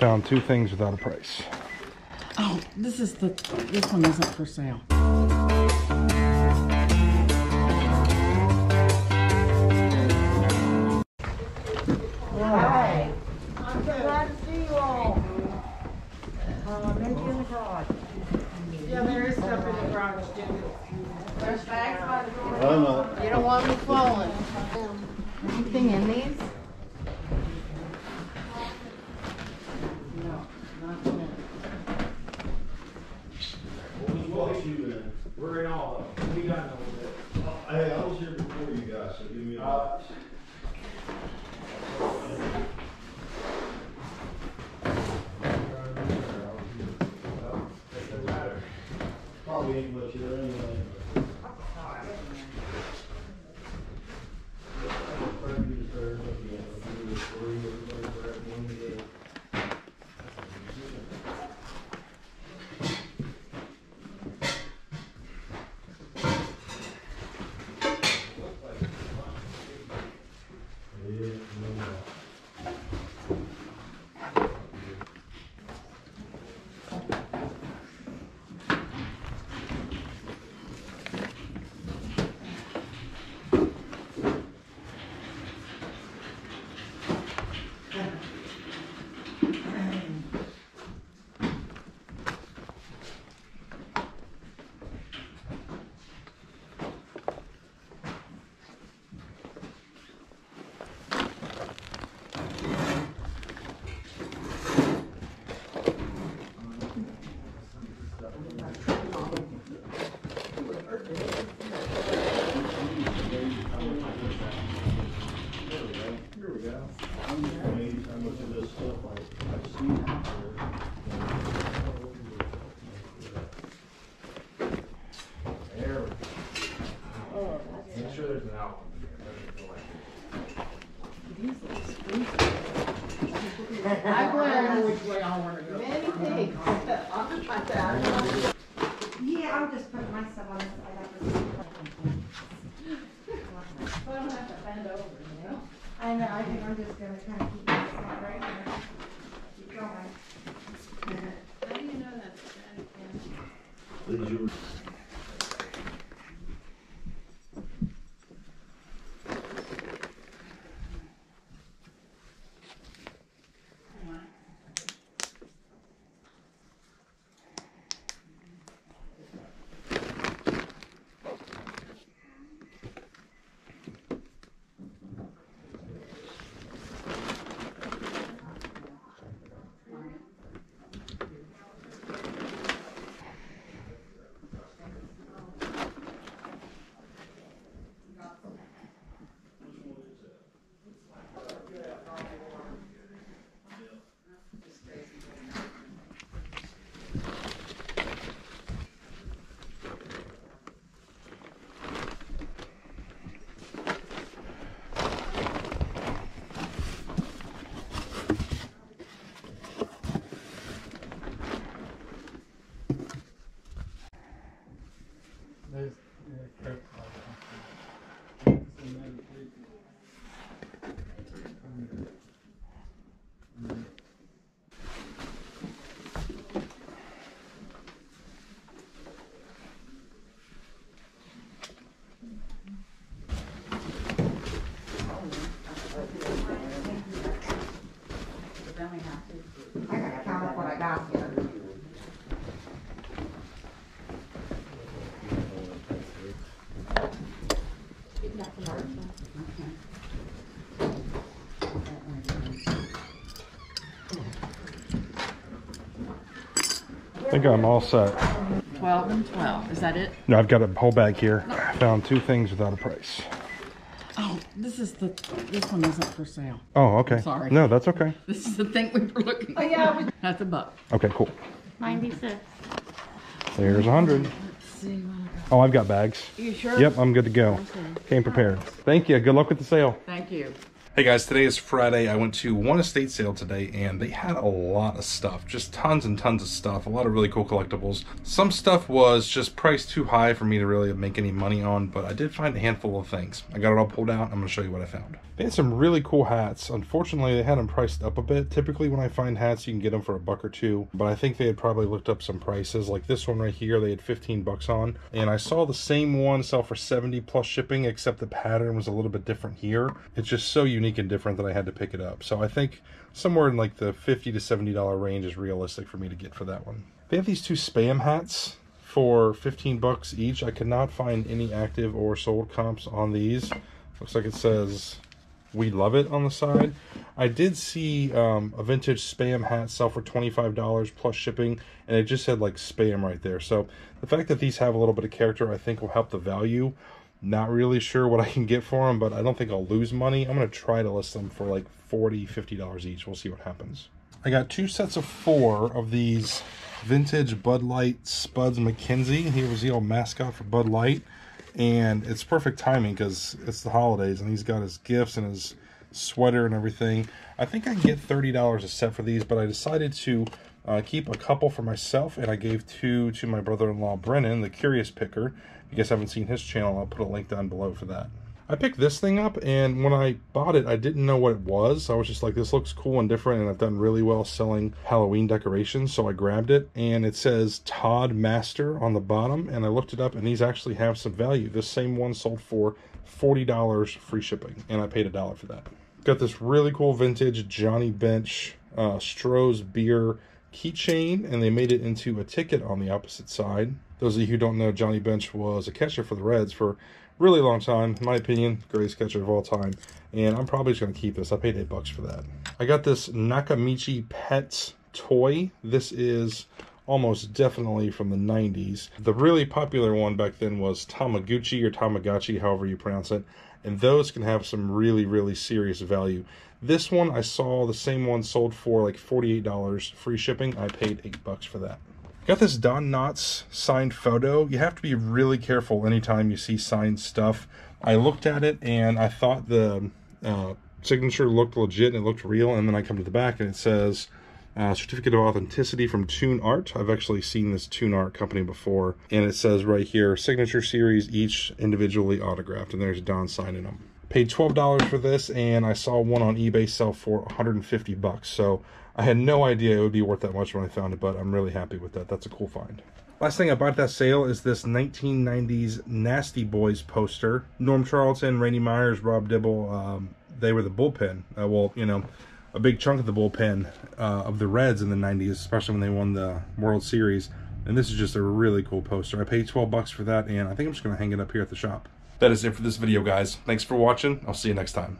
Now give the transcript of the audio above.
found two things without a price. Oh, this is the, this one isn't for sale. Hi. I'm so glad to see you all. Uh, maybe in the garage. Yeah, there is stuff in the garage too. There's bags by the door. You don't want me falling. Anything in these? We're in all of them. We got no bit. Hey, I was here before you guys, so give me a minute. Ain't here anyway. Here we go. I'm amazed how much of this stuff I, I've seen out there. Go. Sure there's an album in I learned which way I wanna go. Many things. I'll just try that. Yeah, I'm just putting my stuff on this side. I don't have to bend over, you know? I know, I think I'm just gonna kind of keep this spot right here. Keep going. How do you know that's static, These yours? I gotta count up what I got here. I think I'm all set. Twelve and twelve, is that it? No, I've got a whole bag here. I found two things without a price. Oh, this is the, this one isn't for sale. Oh, okay. Sorry. No, that's okay. This is the thing we were looking for. Oh, yeah, we- That's a buck. Okay, cool. Ninety-six. There's a hundred. Let's see what I got. Oh, I've got bags. You sure? Yep, I'm good to go. Came prepared. Thank you. Good luck with the sale. Thank you. Hey guys, today is Friday. I went to one estate sale today and they had a lot of stuff. Just tons and tons of stuff. A lot of really cool collectibles. Some stuff was just priced too high for me to really make any money on, but I did find a handful of things. I got it all pulled out. I'm going to show you what I found. They had some really cool hats. Unfortunately, they had them priced up a bit. Typically when I find hats, you can get them for a buck or two, but I think they had probably looked up some prices. Like this one right here, they had 15 bucks on, and I saw the same one sell for 70 plus shipping, except the pattern was a little bit different here. It's just so unique and different that I had to pick it up. So I think somewhere in like the 50 to 70 dollar range is realistic for me to get for that one. They have these two spam hats for 15 bucks each. I could not find any active or sold comps on these. Looks like it says we love it on the side. I did see um, a vintage spam hat sell for $25 plus shipping, and it just said like spam right there. So the fact that these have a little bit of character, I think will help the value. Not really sure what I can get for them, but I don't think I'll lose money. I'm going to try to list them for like $40, $50 each. We'll see what happens. I got two sets of four of these vintage Bud Light Spuds MacKenzie. He was the old mascot for Bud Light. And it's perfect timing because it's the holidays and he's got his gifts and his sweater and everything. I think I can get $30 a set for these, but I decided to uh, keep a couple for myself and I gave two to my brother-in-law Brennan, the Curious Picker. If you guys haven't seen his channel, I'll put a link down below for that. I picked this thing up, and when I bought it, I didn't know what it was. I was just like, this looks cool and different, and I've done really well selling Halloween decorations, so I grabbed it, and it says Todd Master on the bottom, and I looked it up, and these actually have some value. This same one sold for $40 free shipping, and I paid a dollar for that. Got this really cool vintage Johnny Bench uh, Stroh's beer keychain, and they made it into a ticket on the opposite side. Those of you who don't know, Johnny Bench was a catcher for the Reds for really long time. In my opinion, greatest catcher of all time. And I'm probably just going to keep this. I paid 8 bucks for that. I got this Nakamichi Pets toy. This is almost definitely from the 90s. The really popular one back then was Tamaguchi or Tamagotchi, however you pronounce it. And those can have some really, really serious value. This one, I saw the same one sold for like $48 free shipping. I paid 8 bucks for that. Got this Don Knotts signed photo. You have to be really careful anytime you see signed stuff. I looked at it and I thought the uh, signature looked legit and it looked real. And then I come to the back and it says uh, certificate of authenticity from Tune Art. I've actually seen this Tune Art company before. And it says right here, signature series, each individually autographed. And there's Don signing them. Paid $12 for this and I saw one on eBay sell for 150 bucks. So I had no idea it would be worth that much when I found it, but I'm really happy with that. That's a cool find. Last thing I bought at that sale is this 1990s Nasty Boys poster. Norm Charlton, Randy Myers, Rob Dibble, um, they were the bullpen. Uh, well, you know, a big chunk of the bullpen uh, of the Reds in the 90s, especially when they won the World Series. And this is just a really cool poster. I paid 12 bucks for that, and I think I'm just going to hang it up here at the shop. That is it for this video, guys. Thanks for watching. I'll see you next time.